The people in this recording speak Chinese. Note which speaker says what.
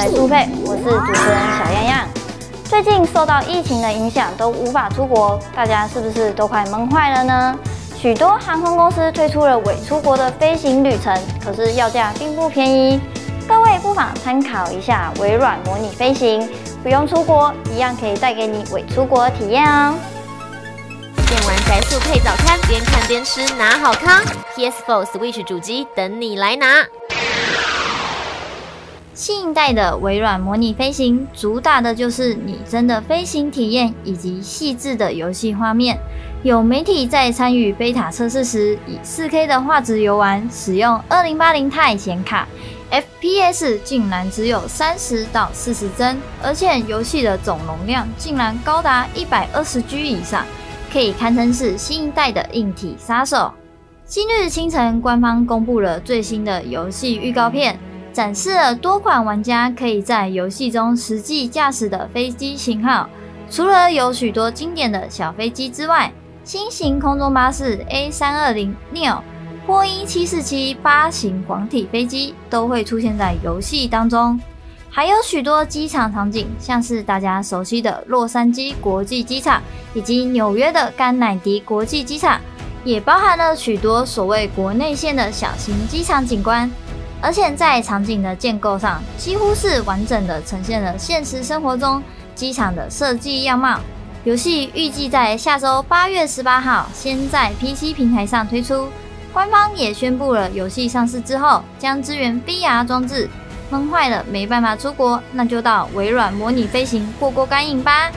Speaker 1: 宅速配，我是主持人小样样。最近受到疫情的影响，都无法出国，大家是不是都快闷坏了呢？许多航空公司推出了伪出国的飞行旅程，可是要价并不便宜。各位不妨参考一下微软模拟飞行，不用出国，一样可以带给你伪出国的体验哦。
Speaker 2: 电玩宅速配早餐，边看边吃拿好康。PS4、Switch 主机等你来拿。
Speaker 1: 新一代的微软模拟飞行，主打的就是拟真的飞行体验以及细致的游戏画面。有媒体在参与贝塔测试时，以 4K 的画质游玩，使用2080 Ti 显卡，FPS 竟然只有30到40帧，而且游戏的总容量竟然高达 120G 以上，可以堪称是新一代的硬体杀手。今日清晨，官方公布了最新的游戏预告片。展示了多款玩家可以在游戏中实际驾驶的飞机型号，除了有许多经典的小飞机之外，新型空中巴士 A 三二零 neo、波音七四七八型广体飞机都会出现在游戏当中，还有许多机场场景，像是大家熟悉的洛杉矶国际机场以及纽约的甘乃迪国际机场，也包含了许多所谓国内线的小型机场景观。而且在场景的建构上，几乎是完整的呈现了现实生活中机场的设计样貌。游戏预计在下周八月十八号先在 PC 平台上推出。官方也宣布了，游戏上市之后将支援 VR 装置。闷坏了没办法出国，那就到微软模拟飞行过过干瘾吧。